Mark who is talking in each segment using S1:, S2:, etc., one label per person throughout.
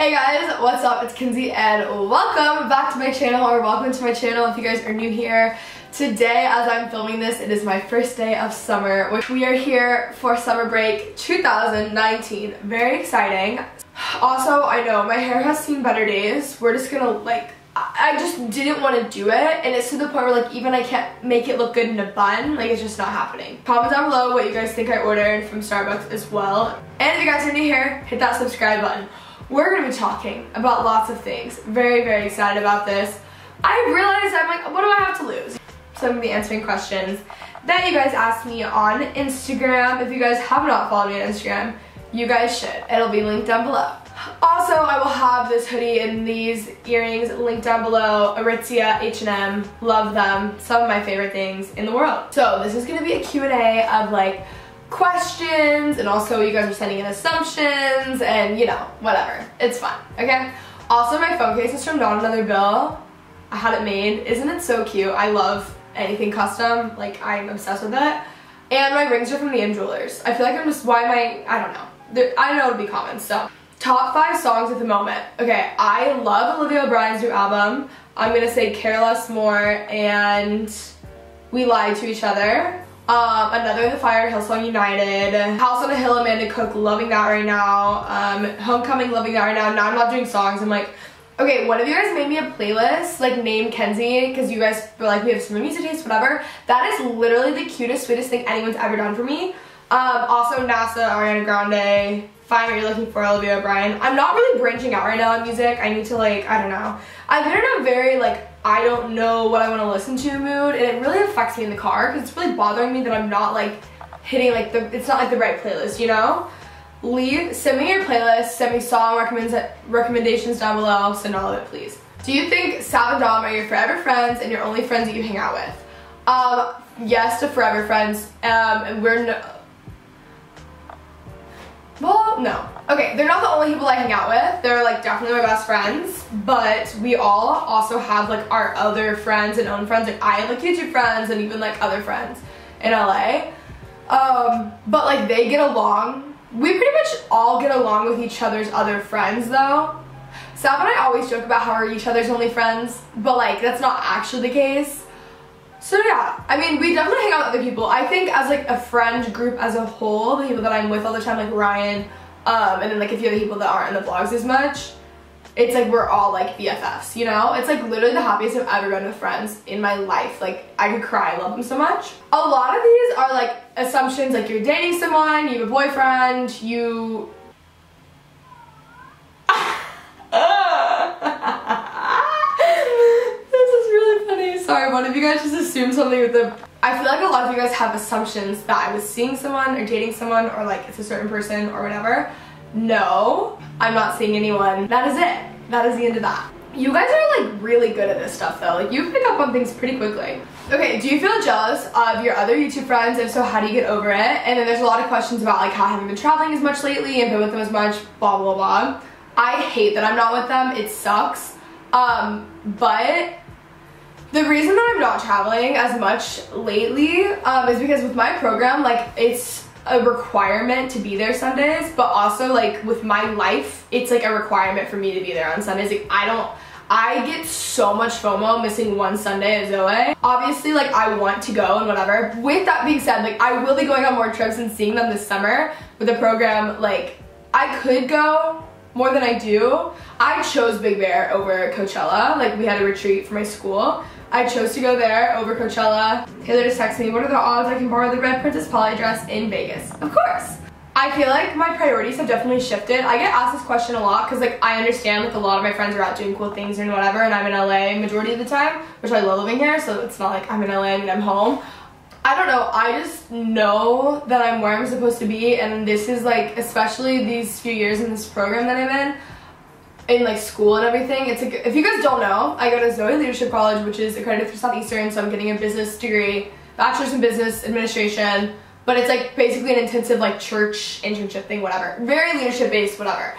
S1: Hey guys, what's up? It's Kenzie and welcome back to my channel or welcome to my channel if you guys are new here. Today, as I'm filming this, it is my first day of summer, which we are here for summer break 2019. Very exciting. Also, I know my hair has seen better days. We're just gonna like I just didn't want to do it and it's to the point where like even I can't make it look good in a bun like it's just not happening. Comment down below what you guys think I ordered from Starbucks as well and if you guys are new here hit that subscribe button. We're gonna be talking about lots of things. Very, very excited about this. I realized I'm like, what do I have to lose? So I'm gonna be answering questions that you guys asked me on Instagram. If you guys have not followed me on Instagram, you guys should. It'll be linked down below. Also, I will have this hoodie and these earrings linked down below. Aritzia, H&M, love them. Some of my favorite things in the world. So this is gonna be a Q&A of like questions and also you guys are sending in assumptions and you know, whatever. It's fun, okay? Also, my phone case is from Not Another Bill. I had it made. Isn't it so cute? I love anything custom. Like, I'm obsessed with it. And my rings are from the M Jewelers. I feel like I'm just, why am I, I don't know. There, I know it'll be common, so. Top five songs at the moment. Okay, I love Olivia O'Brien's new album. I'm gonna say Care Less More and We Lie to Each Other. Um, Another in the Fire, Hillsong United. House on a Hill, Amanda Cook, loving that right now. Um, Homecoming, loving that right now. Now I'm not doing songs. I'm like, okay, one of you guys made me a playlist, like name Kenzie, because you guys were like, we have similar music taste, whatever. That is literally the cutest, sweetest thing anyone's ever done for me. Um, also NASA, Ariana Grande, Find What You're Looking For, Olivia O'Brien. I'm not really branching out right now on music. I need to like, I don't know. I've been in a very like I don't know what I want to listen to mood and it really affects me in the car because it's really bothering me that I'm not like hitting like the, it's not like the right playlist, you know? Leave, send me your playlist, send me song recommends, recommendations down below, send all of it please. Do you think Sav and Dom are your forever friends and your only friends that you hang out with? Um, yes to forever friends, um, we're no, well, no. Okay, they're not the only people I hang out with. They're like definitely my best friends, but we all also have like our other friends and own friends. Like I have like YouTube friends and even like other friends in LA. Um, but like they get along. We pretty much all get along with each other's other friends though. Sav and I always joke about how we're each other's only friends, but like that's not actually the case. So yeah, I mean, we definitely hang out with other people. I think as like a friend group as a whole, the people that I'm with all the time, like Ryan, um, and then like a few other people that aren't in the vlogs as much, it's like we're all like BFFs, you know? It's like literally the happiest I've ever been with friends in my life. Like I could cry, I love them so much. A lot of these are like assumptions, like you're dating someone, you have a boyfriend, you one of you guys just assumed something with the... I feel like a lot of you guys have assumptions that I was seeing someone or dating someone or like it's a certain person or whatever. No, I'm not seeing anyone. That is it. That is the end of that. You guys are like really good at this stuff though. Like you pick up on things pretty quickly. Okay, do you feel jealous of your other YouTube friends? If so, how do you get over it? And then there's a lot of questions about like how I haven't been traveling as much lately and been with them as much, blah, blah, blah. I hate that I'm not with them. It sucks. Um, but the reason that I'm not traveling as much lately um, is because with my program, like it's a requirement to be there Sundays, but also like with my life, it's like a requirement for me to be there on Sundays. Like I don't, I get so much FOMO missing one Sunday at Zoe. Obviously, like I want to go and whatever. With that being said, like I will be going on more trips and seeing them this summer with the program. Like I could go more than I do. I chose Big Bear over Coachella. Like we had a retreat for my school. I chose to go there over Coachella. Taylor just texted me, what are the odds I can borrow the red Princess Polly dress in Vegas? Of course. I feel like my priorities have definitely shifted. I get asked this question a lot because like I understand like a lot of my friends are out doing cool things and whatever and I'm in LA majority of the time, which I love living here, so it's not like I'm in LA and I'm home. I don't know, I just know that I'm where I'm supposed to be and this is like, especially these few years in this program that I'm in, in like school and everything. It's like, if you guys don't know, I go to Zoe Leadership College, which is accredited through Southeastern, so I'm getting a business degree, bachelor's in business administration, but it's like basically an intensive like church internship thing, whatever. Very leadership based, whatever.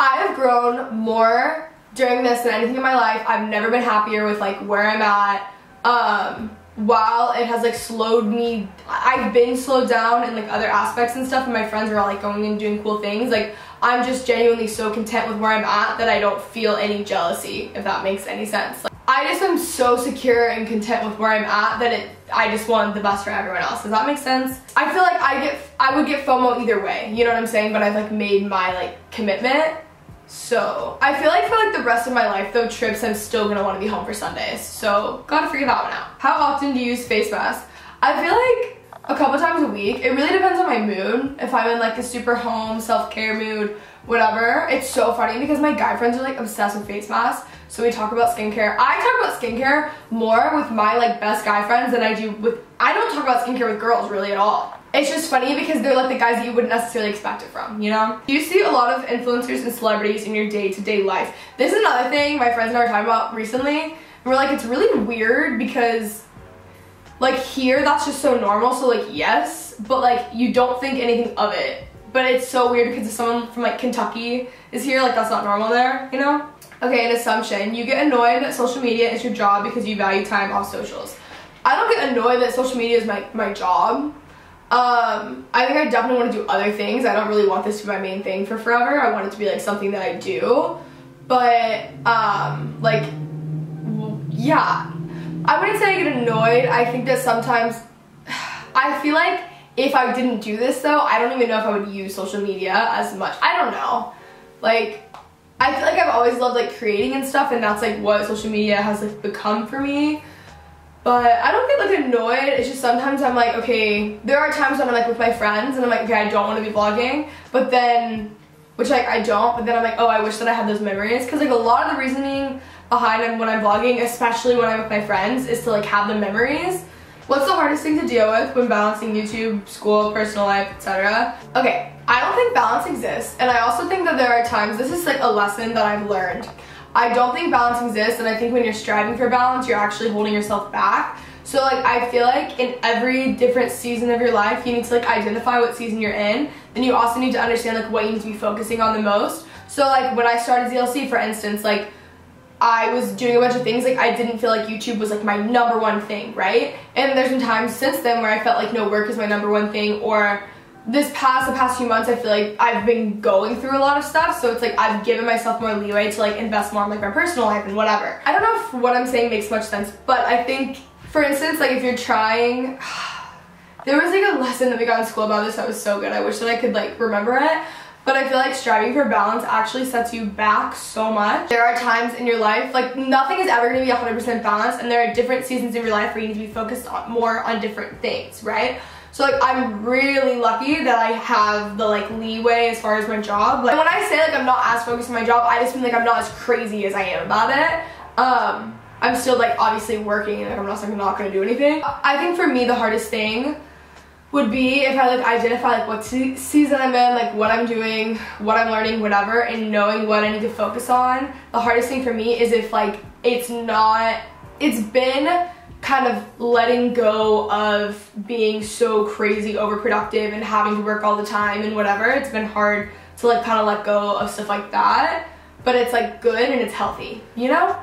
S1: I have grown more during this than anything in my life. I've never been happier with like where I'm at. Um, while it has like slowed me I've been slowed down in like other aspects and stuff and my friends are all like going and doing cool things like I'm just genuinely so content with where I'm at that I don't feel any jealousy if that makes any sense like, I just am so secure and content with where I'm at that it I just want the best for everyone else does that make sense I feel like I get I would get FOMO either way you know what I'm saying but I've like made my like commitment so I feel like for like the rest of my life though, trips I'm still gonna wanna be home for Sundays. So gotta figure that one out. How often do you use face masks? I feel like a couple times a week. It really depends on my mood. If I'm in like a super home, self-care mood, whatever. It's so funny because my guy friends are like obsessed with face masks. So we talk about skincare. I talk about skincare more with my like best guy friends than I do with, I don't talk about skincare with girls really at all. It's just funny because they're like the guys that you wouldn't necessarily expect it from, you know? You see a lot of influencers and celebrities in your day-to-day -day life. This is another thing my friends and I were talking about recently. We're like, it's really weird because like here that's just so normal, so like yes, but like you don't think anything of it. But it's so weird because if someone from like Kentucky is here, like that's not normal there, you know? Okay, an assumption. You get annoyed that social media is your job because you value time off socials. I don't get annoyed that social media is my, my job um, I think I definitely want to do other things. I don't really want this to be my main thing for forever. I want it to be like something that I do. But, um, like, yeah. I wouldn't say I get annoyed. I think that sometimes, I feel like if I didn't do this though, I don't even know if I would use social media as much. I don't know. Like, I feel like I've always loved like creating and stuff and that's like what social media has like become for me. But I don't get like annoyed. It's just sometimes I'm like, okay, there are times when I'm like with my friends and I'm like, okay, I don't want to be vlogging. But then, which like I don't, but then I'm like, oh, I wish that I had those memories. Cause like a lot of the reasoning behind when I'm vlogging, especially when I'm with my friends, is to like have the memories. What's the hardest thing to deal with when balancing YouTube, school, personal life, etc.? Okay, I don't think balance exists. And I also think that there are times, this is like a lesson that I've learned. I don't think balance exists and I think when you're striving for balance, you're actually holding yourself back. So like I feel like in every different season of your life, you need to like identify what season you're in. Then you also need to understand like what you need to be focusing on the most. So like when I started ZLC for instance, like I was doing a bunch of things like I didn't feel like YouTube was like my number one thing, right? And there's been times since then where I felt like no work is my number one thing or this past the past few months I feel like I've been going through a lot of stuff so it's like I've given myself more leeway to like invest more in like my personal life and whatever. I don't know if what I'm saying makes much sense but I think for instance like if you're trying there was like a lesson that we got in school about this that was so good I wish that I could like remember it but I feel like striving for balance actually sets you back so much. There are times in your life, like nothing is ever gonna be 100% balanced and there are different seasons of your life where you need to be focused on more on different things, right? So like I'm really lucky that I have the like leeway as far as my job. Like when I say like I'm not as focused on my job, I just mean like I'm not as crazy as I am about it. Um, I'm still like obviously working and like, I'm not like, not gonna do anything. I think for me the hardest thing would be if I like identify like what se season I'm in, like what I'm doing, what I'm learning, whatever, and knowing what I need to focus on. The hardest thing for me is if like it's not, it's been kind of letting go of being so crazy overproductive and having to work all the time and whatever. It's been hard to like kind of let go of stuff like that, but it's like good and it's healthy, you know?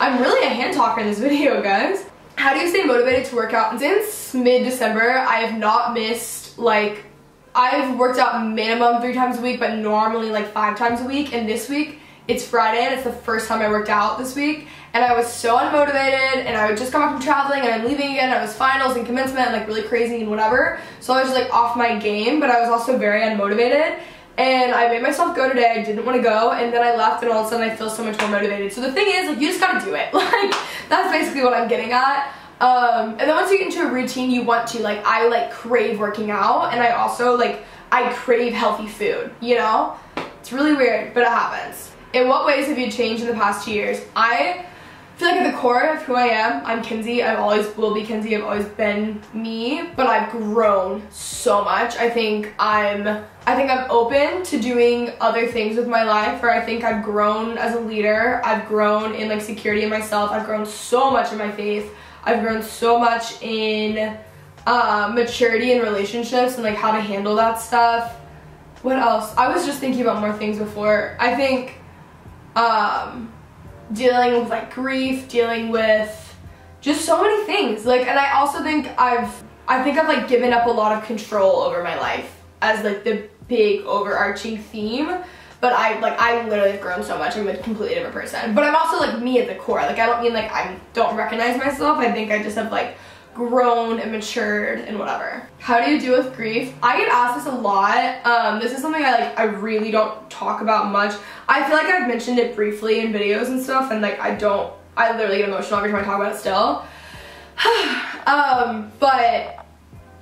S1: I'm really a hand talker in this video, guys. How do you stay motivated to work out? Since mid-December, I have not missed like, I've worked out minimum three times a week, but normally like five times a week, and this week, it's Friday and it's the first time I worked out this week and I was so unmotivated and I just come back from traveling and I'm leaving again. I was finals and commencement and like really crazy and whatever. So I was just like off my game, but I was also very unmotivated. And I made myself go today. I didn't want to go, and then I left, and all of a sudden I feel so much more motivated. So the thing is, like, you just gotta do it. Like, that's basically what I'm getting at. Um, and then once you get into a routine, you want to. Like, I like crave working out, and I also like I crave healthy food. You know, it's really weird, but it happens. In what ways have you changed in the past two years? I I feel like at the core of who I am, I'm Kenzie. I always will be Kenzie. I've always been me, but I've grown so much. I think I'm I think I'm open to doing other things with my life where I think I've grown as a leader. I've grown in like security in myself. I've grown so much in my faith. I've grown so much in uh, maturity in relationships and like how to handle that stuff. What else? I was just thinking about more things before. I think um dealing with like grief, dealing with just so many things. Like, and I also think I've, I think I've like given up a lot of control over my life as like the big overarching theme. But I like I literally have grown so much. I'm a completely different person. But I'm also like me at the core. Like I don't mean like I don't recognize myself. I think I just have like grown and matured and whatever. How do you deal with grief? I get asked this a lot. Um, this is something I like I really don't talk about much. I feel like I've mentioned it briefly in videos and stuff and like I don't I literally get emotional every time I talk about it still. um, but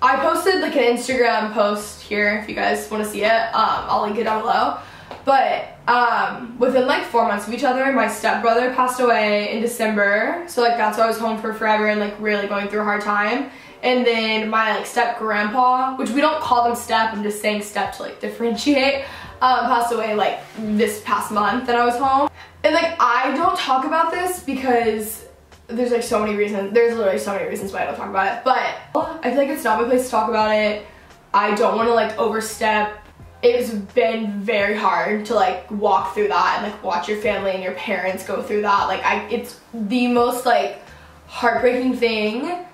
S1: I posted like an Instagram post here if you guys want to see it. Um, I'll link it down below. But um, within like four months of each other, my stepbrother passed away in December. So like that's why I was home for forever and like really going through a hard time. And then my like step grandpa, which we don't call them step, I'm just saying step to like differentiate, um, passed away like this past month that I was home. And like I don't talk about this because there's like so many reasons. There's literally so many reasons why I don't talk about it. But I feel like it's not my place to talk about it. I don't want to like overstep it's been very hard to like walk through that and like watch your family and your parents go through that. Like i it's the most like heartbreaking thing.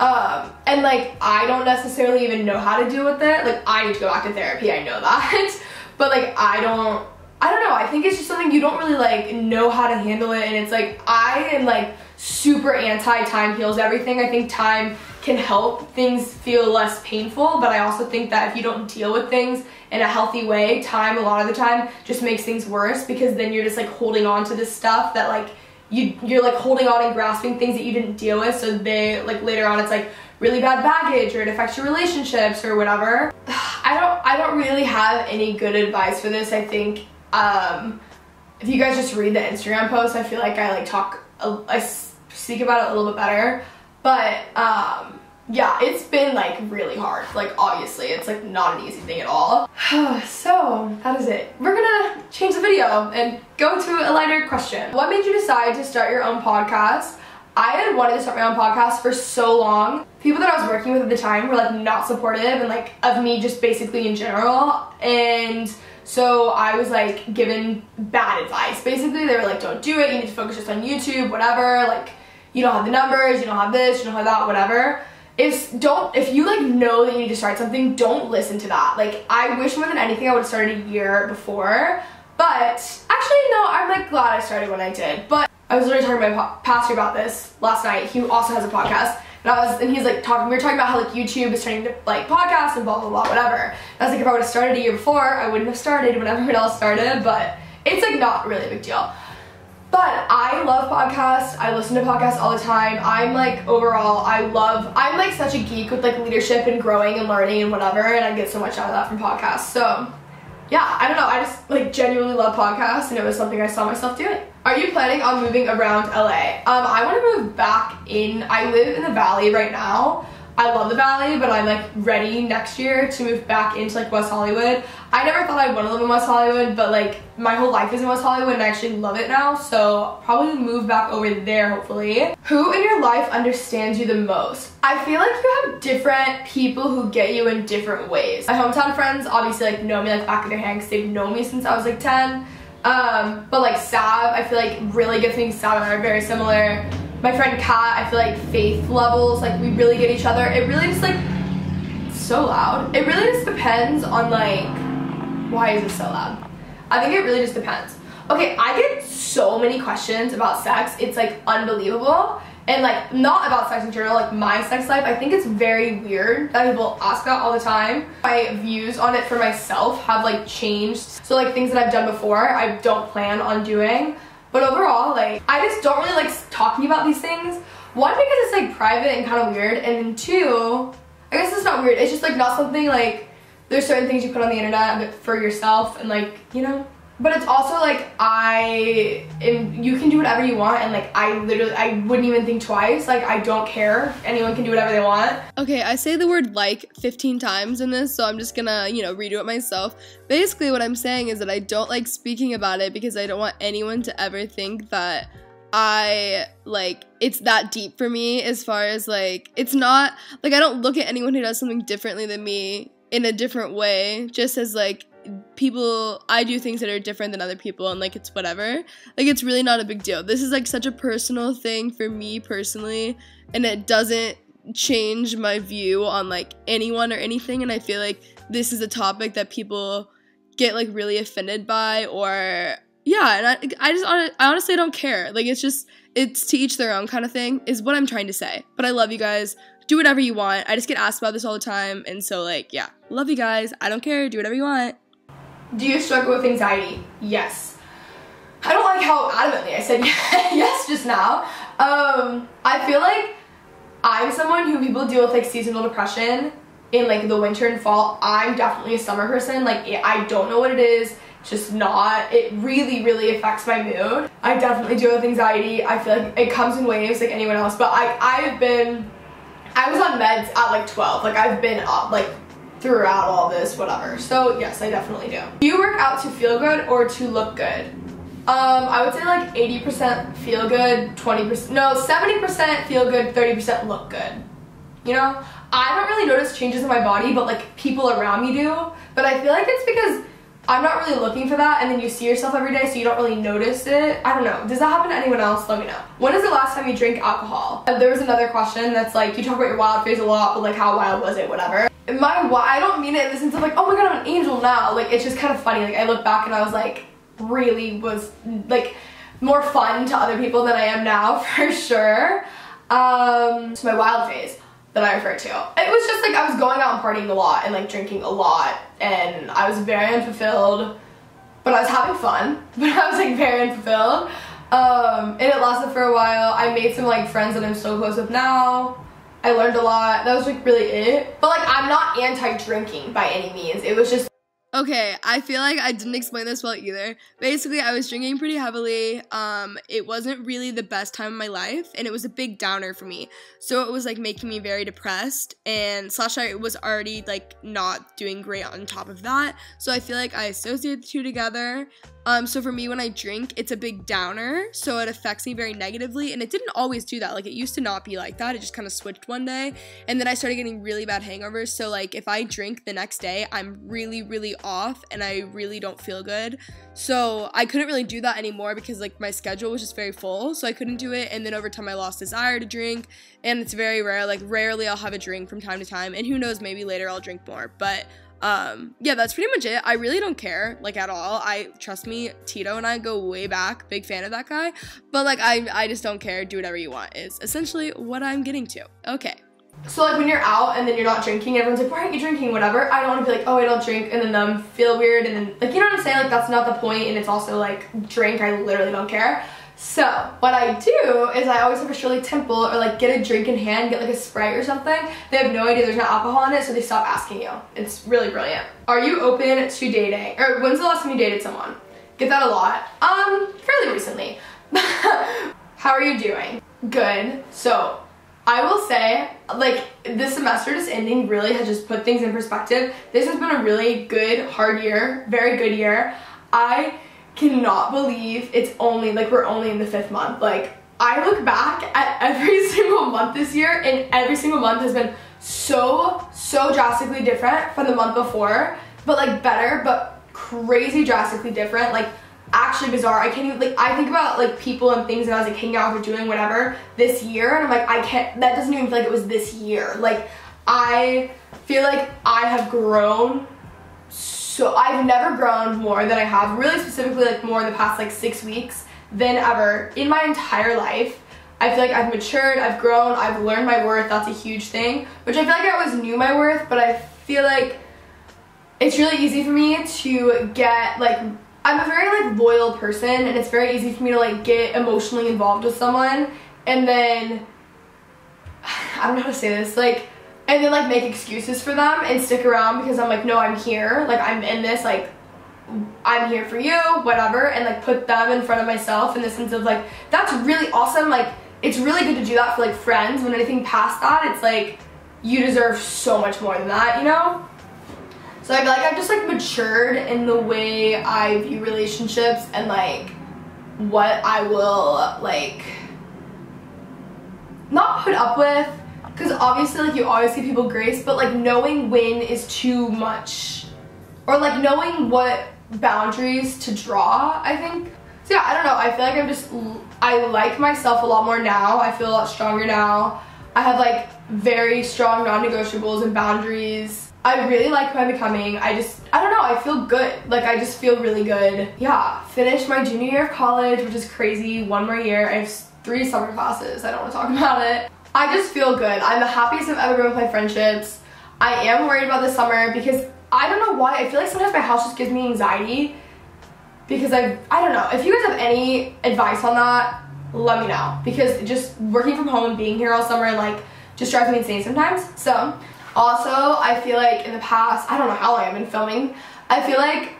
S1: Um and like i don't necessarily even know how to deal with it. Like i need to go back to therapy. I know that. But like i don't i don't know. I think it's just something you don't really like know how to handle it. And it's like i am like super anti time heals everything. I think time can help things feel less painful but i also think that if you don't deal with things in a healthy way, time a lot of the time just makes things worse because then you're just like holding on to this stuff that like you you're like holding on and grasping things that you didn't deal with so they like later on it's like really bad baggage or it affects your relationships or whatever. I don't I don't really have any good advice for this. I think um if you guys just read the Instagram post, I feel like I like talk I speak about it a little bit better. But um yeah, it's been like really hard. Like obviously, it's like not an easy thing at all. so that is it. We're gonna change the video and go to a lighter question. What made you decide to start your own podcast? I had wanted to start my own podcast for so long. People that I was working with at the time were like not supportive and like of me just basically in general. And so I was like given bad advice. Basically, they were like, don't do it. You need to focus just on YouTube, whatever. Like, you don't have the numbers, you don't have this, you don't have that, whatever. If don't if you like know that you need to start something don't listen to that. Like i wish more than anything i would have started a year before but actually no i'm like glad i started when i did but i was literally talking to my pastor about this last night. He also has a podcast and i was and he's like talking we were talking about how like youtube is turning to like podcasts and blah blah blah whatever. And i was like if i would have started a year before i wouldn't have started when everyone else started but it's like not really a big deal but I love podcasts. I listen to podcasts all the time. I'm like overall, I love, I'm like such a geek with like leadership and growing and learning and whatever. And I get so much out of that from podcasts. So yeah, I don't know. I just like genuinely love podcasts and it was something I saw myself doing. Are you planning on moving around LA? Um, I want to move back in, I live in the valley right now. I love the Valley, but I'm like ready next year to move back into like West Hollywood. I never thought I'd want to live in West Hollywood, but like my whole life is in West Hollywood and I actually love it now. So probably move back over there hopefully. Who in your life understands you the most? I feel like you have different people who get you in different ways. My hometown friends obviously like know me like back of their hand because they've known me since I was like 10. Um, but like Sav, I feel like really good things Sav and I are very similar my friend Kat, I feel like faith levels, like we really get each other. It really just like, so loud. It really just depends on like, why is it so loud? I think it really just depends. Okay, I get so many questions about sex. It's like unbelievable. And like, not about sex in general, like my sex life, I think it's very weird that people ask that all the time. My views on it for myself have like changed. So like things that I've done before, I don't plan on doing. But overall, like, I just don't really like talking about these things. One, because it's like private and kind of weird, and two, I guess it's not weird, it's just like not something like, there's certain things you put on the internet for yourself and like, you know, but it's also like I, you can do whatever you want and like I literally, I wouldn't even think twice. Like I don't care. Anyone can do whatever they want.
S2: Okay, I say the word like 15 times in this, so I'm just gonna, you know, redo it myself. Basically what I'm saying is that I don't like speaking about it because I don't want anyone to ever think that I like it's that deep for me as far as like it's not like I don't look at anyone who does something differently than me in a different way just as like people I do things that are different than other people and like it's whatever. Like it's really not a big deal. This is like such a personal thing for me personally and it doesn't change my view on like anyone or anything and I feel like this is a topic that people get like really offended by or yeah, and I I just I honestly don't care. Like it's just it's to each their own kind of thing is what I'm trying to say. But I love you guys. Do whatever you want. I just get asked about this all the time and so like yeah, love you guys. I don't care. Do whatever you want.
S1: Do you struggle with anxiety? Yes. I don't like how adamantly I said yes just now. Um, I feel like I'm someone who people deal with like seasonal depression in like the winter and fall. I'm definitely a summer person. Like I don't know what it is. Just not. It really, really affects my mood. I definitely deal with anxiety. I feel like it comes in waves like anyone else. But I, I've been, I was on meds at like 12. Like I've been up like throughout all this, whatever. So yes, I definitely do. Do you work out to feel good or to look good? Um, I would say like 80% feel good, 20%, no, 70% feel good, 30% look good. You know? I don't really notice changes in my body, but like people around me do. But I feel like it's because I'm not really looking for that and then you see yourself every day so you don't really notice it. I don't know. Does that happen to anyone else? Let me know. When is the last time you drank alcohol? Uh, there was another question that's like, you talk about your wild phase a lot, but like how wild was it, whatever. My I don't mean it in the sense of like, oh my god, I'm an angel now. Like it's just kind of funny. Like I look back and I was like, really was like more fun to other people than I am now for sure. Um, so my wild phase that I refer to. It was just like I was going out and partying a lot and like drinking a lot and I was very unfulfilled, but I was having fun, but I was like very unfulfilled. Um, and it lasted for a while. I made some like friends that I'm so close with now. I learned a lot. That was like really it. But like I'm not anti-drinking by any means. It was just
S2: Okay, I feel like I didn't explain this well either. Basically, I was drinking pretty heavily. Um, it wasn't really the best time of my life, and it was a big downer for me. So it was like making me very depressed, and slash I was already like not doing great on top of that. So I feel like I associate the two together. Um, so for me, when I drink, it's a big downer, so it affects me very negatively. And it didn't always do that. Like it used to not be like that. It just kind of switched one day, and then I started getting really bad hangovers. So like if I drink the next day, I'm really, really off, and I really don't feel good. So I couldn't really do that anymore because like my schedule was just very full, so I couldn't do it. And then over time, I lost desire to drink, and it's very rare. Like rarely, I'll have a drink from time to time, and who knows, maybe later I'll drink more, but um yeah that's pretty much it. I really don't care like at all. I trust me tito and i go way back big fan of that guy. But like i i just don't care. Do whatever you want is essentially what i'm getting to. Okay.
S1: So like when you're out and then you're not drinking everyone's like why aren't you drinking? Whatever. I don't want to be like oh i don't drink and then them feel weird and then like you know what i'm saying? Like that's not the point and it's also like drink. I literally don't care so what I do is I always have a Shirley Temple or like get a drink in hand, get like a Sprite or something. They have no idea there's no alcohol in it, so they stop asking you. It's really brilliant. Are you open to dating? Or when's the last time you dated someone? Get that a lot. Um, fairly recently. How are you doing? Good. So I will say, like, this semester just ending really has just put things in perspective. This has been a really good, hard year, very good year. I cannot believe it's only like we're only in the fifth month. Like I look back at every single month this year and every single month has been so, so drastically different from the month before, but like better, but crazy drastically different. Like actually bizarre. I can't even like I think about like people and things that I was like hanging out or doing whatever this year and I'm like I can't that doesn't even feel like it was this year. Like I feel like I have grown so I've never grown more than I have, really specifically like more in the past like six weeks than ever in my entire life. I feel like I've matured, I've grown, I've learned my worth, that's a huge thing, which I feel like I always knew my worth, but I feel like it's really easy for me to get like, I'm a very like loyal person and it's very easy for me to like get emotionally involved with someone and then, I don't know how to say this, like, and then like make excuses for them and stick around because I'm like, no, I'm here. Like I'm in this, like I'm here for you, whatever, and like put them in front of myself in the sense of like, that's really awesome. Like it's really good to do that for like friends. When anything past that, it's like you deserve so much more than that, you know? So I feel like I've just like matured in the way I view relationships and like what I will like not put up with because obviously like you always give people grace but like knowing when is too much or like knowing what boundaries to draw, I think. So yeah, I don't know. I feel like I'm just, I like myself a lot more now. I feel a lot stronger now. I have like very strong non-negotiables and boundaries. I really like who I'm becoming. I just, I don't know, I feel good. Like I just feel really good. Yeah, finished my junior year of college, which is crazy. One more year. I have three summer classes. I don't want to talk about it. I just feel good. I'm the happiest I've ever been with my friendships. I am worried about the summer because I don't know why. I feel like sometimes my house just gives me anxiety because I, I don't know. If you guys have any advice on that, let me know. Because just working from home and being here all summer, like, just drives me insane sometimes. So, also, I feel like in the past, I don't know how long I've been filming, I feel like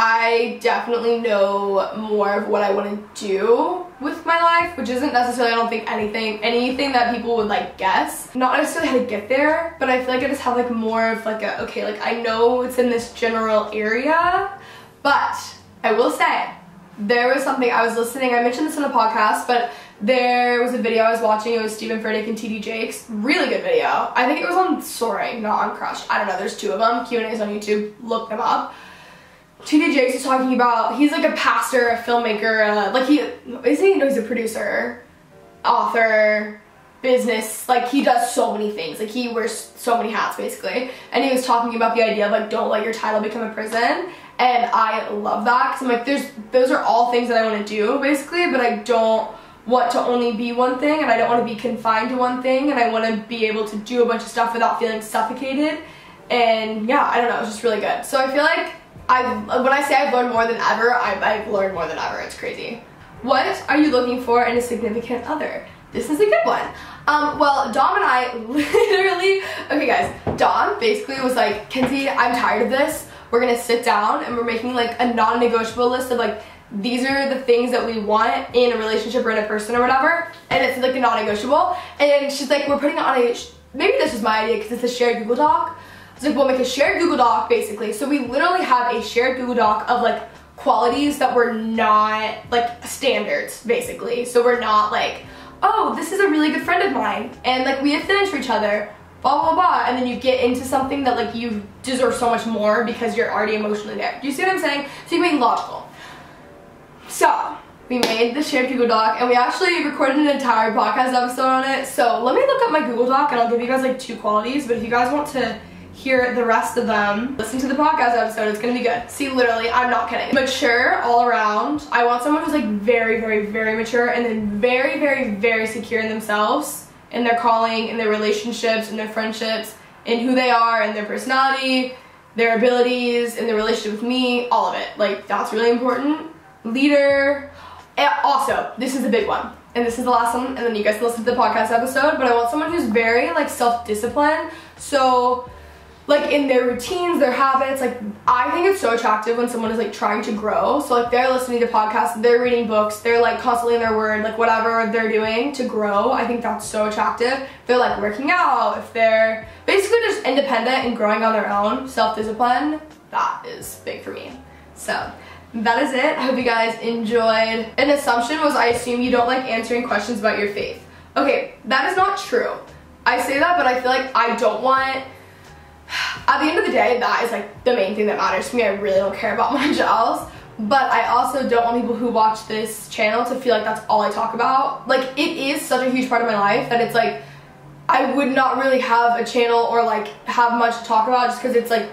S1: I definitely know more of what I want to do with my life, which isn't necessarily, I don't think, anything, anything that people would like guess. Not necessarily how to get there, but I feel like I just have like more of like a, okay, like I know it's in this general area, but I will say, there was something I was listening, I mentioned this in the podcast, but there was a video I was watching, it was Steven Furtick and TD Jakes. Really good video. I think it was on Soaring, not on Crush. I don't know, there's two of them. Q&A's on YouTube, look them up. TD Jakes is talking about, he's like a pastor, a filmmaker, uh, like he, is he, no, he's a producer, author, business, like he does so many things. Like he wears so many hats basically. And he was talking about the idea of like, don't let your title become a prison. And I love that because I'm like, there's, those are all things that I want to do basically, but I don't want to only be one thing and I don't want to be confined to one thing and I want to be able to do a bunch of stuff without feeling suffocated. And yeah, I don't know, it's just really good. So I feel like I've, when I say I've learned more than ever, I've, I've learned more than ever. It's crazy. What are you looking for in a significant other? This is a good one. Um, well, Dom and I literally, okay guys, Dom basically was like, Kenzie, I'm tired of this. We're gonna sit down and we're making like a non-negotiable list of like, these are the things that we want in a relationship or in a person or whatever. And it's like a non-negotiable. And she's like, we're putting it on a, maybe this is my idea because it's a shared Google Doc. Like, we'll make a shared Google Doc basically. So we literally have a shared Google Doc of like qualities that were not like standards basically. So we're not like, oh, this is a really good friend of mine. And like we have feelings for each other, blah, blah, blah. And then you get into something that like you deserve so much more because you're already emotionally there. Do you see what I'm saying? So you make logical. So we made the shared Google Doc and we actually recorded an entire podcast episode on it. So let me look up my Google Doc and I'll give you guys like two qualities. But if you guys want to hear the rest of them, listen to the podcast episode. It's gonna be good. See, literally, I'm not kidding. Mature all around. I want someone who's like very, very, very mature and then very, very, very secure in themselves, in their calling, in their relationships, in their friendships, in who they are, in their personality, their abilities, in their relationship with me, all of it. Like, that's really important. Leader. And also, this is a big one. And this is the last one, and then you guys listen to the podcast episode, but I want someone who's very like self-disciplined. So like in their routines, their habits. Like I think it's so attractive when someone is like trying to grow. So like they're listening to podcasts, they're reading books, they're like constantly in their word, like whatever they're doing to grow. I think that's so attractive. They're like working out, if they're basically just independent and growing on their own, self-discipline, that is big for me. So that is it. I hope you guys enjoyed. An assumption was I assume you don't like answering questions about your faith. Okay, that is not true. I say that, but I feel like I don't want at the end of the day, that is like the main thing that matters to me. I really don't care about much else. But I also don't want people who watch this channel to feel like that's all I talk about. Like, it is such a huge part of my life that it's like, I would not really have a channel or like have much to talk about just because it's like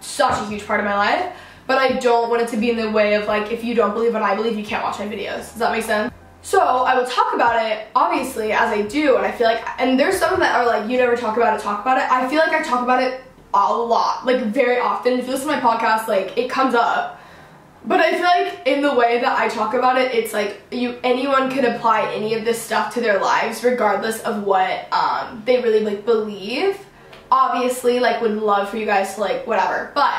S1: such a huge part of my life. But I don't want it to be in the way of like, if you don't believe what I believe, you can't watch my videos. Does that make sense? So I will talk about it, obviously, as I do, and I feel like, and there's some that are like, you never talk about it, talk about it. I feel like I talk about it a lot, like very often. If you listen to my podcast, like it comes up. But I feel like in the way that I talk about it, it's like you anyone could apply any of this stuff to their lives regardless of what um, they really like believe. Obviously, like would love for you guys to like whatever. But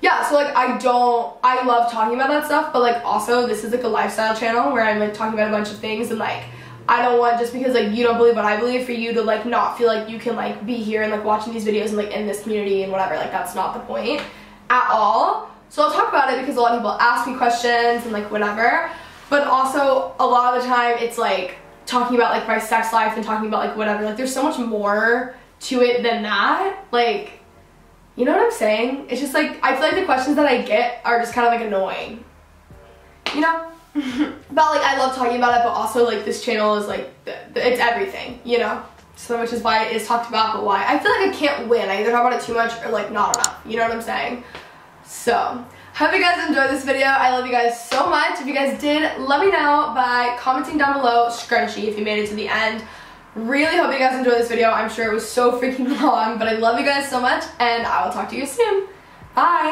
S1: yeah, so like I don't I love talking about that stuff, but like also this is like a lifestyle channel where I'm like talking about a bunch of things and like I don't want just because like you don't believe what I believe for you to like not feel like you can like be here and like watching these videos and like in this community and whatever. Like that's not the point at all. So I'll talk about it because a lot of people ask me questions and like whatever. But also a lot of the time it's like talking about like my sex life and talking about like whatever. Like there's so much more to it than that. Like you know what I'm saying? It's just like, I feel like the questions that I get are just kind of like annoying. You know? but like, I love talking about it, but also like this channel is like, it's everything, you know? So which is why it is talked about, but why? I feel like I can't win. I either talk about it too much or like not enough. You know what I'm saying? So, hope you guys enjoyed this video. I love you guys so much. If you guys did, let me know by commenting down below, scrunchy, if you made it to the end. Really hope you guys enjoyed this video. I'm sure it was so freaking long, but I love you guys so much, and I will talk to you soon. Bye!